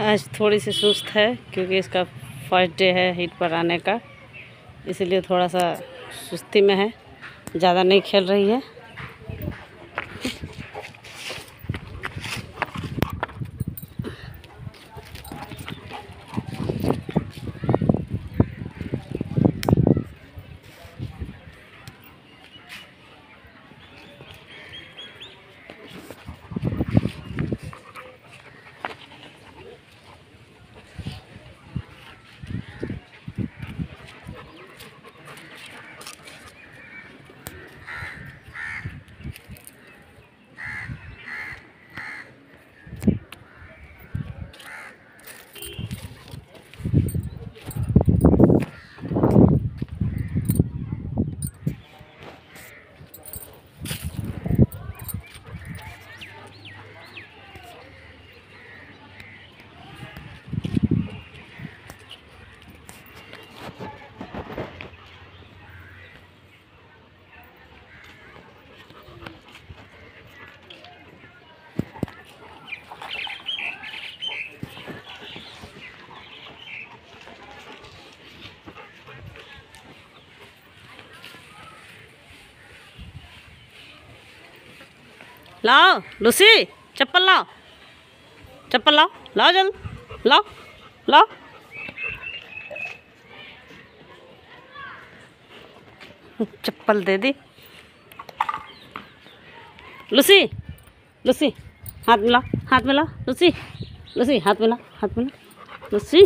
आज थोड़ी सी सुस्त है, क्योंकि इसका फ़र्स्ट डे है हीट पर आने का। इसलिए थोड़ा सा सुस्ती में है। ज़्यादा नहीं खेल रही है। लाओ, लूसी, चप्पल लाओ। चप्पल लाओ लाओ जल लाओ लाओ। चप्पल दे दी। लूसी लूसी, हाथ मिला, हाथ में लाओ लूसी लूसी, हाथ में लाओ हाथ में लूसी।